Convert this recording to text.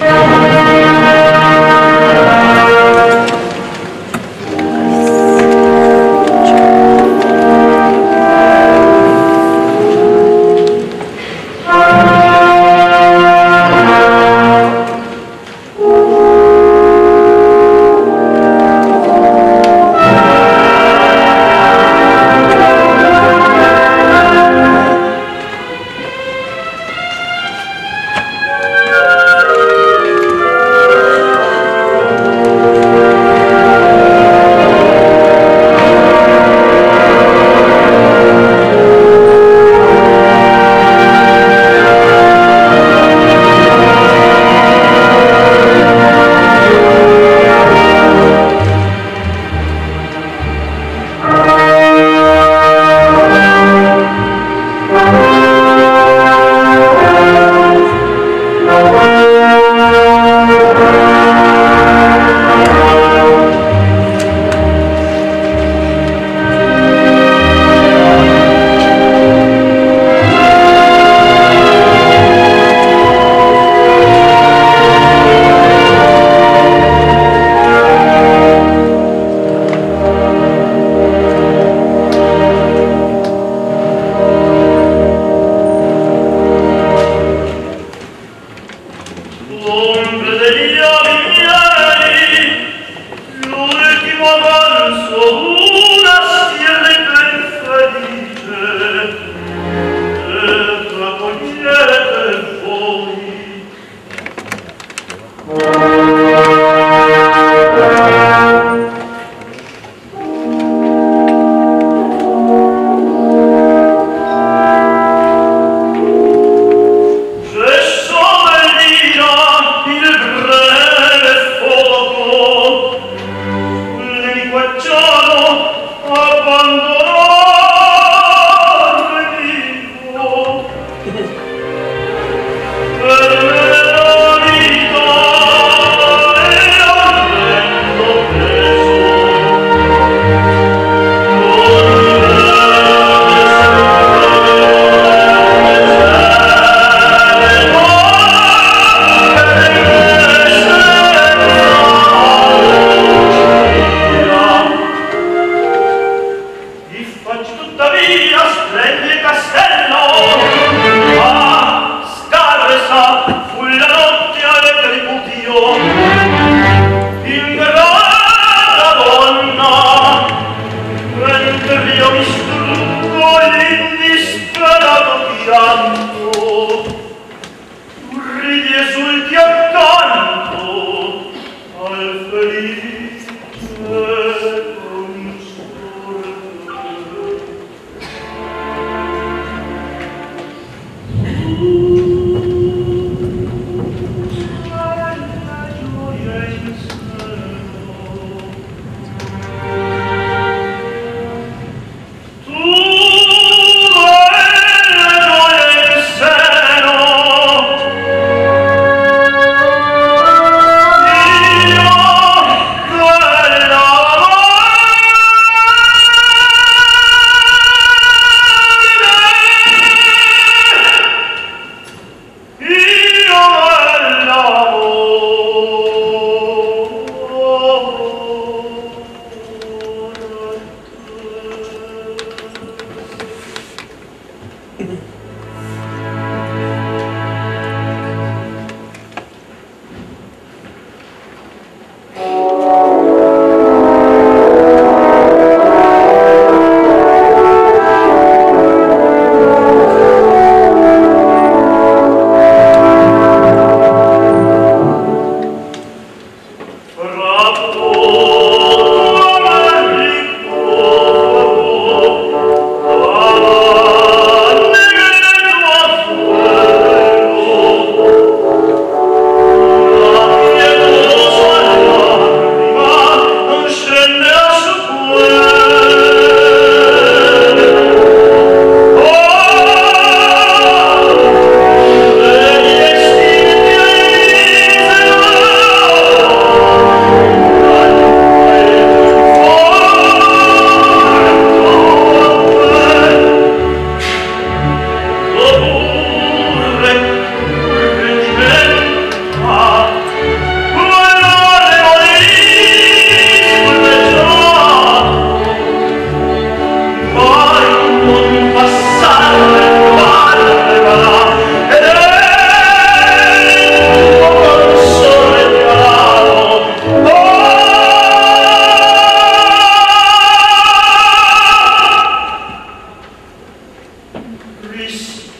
L'ombre Christus. Christ.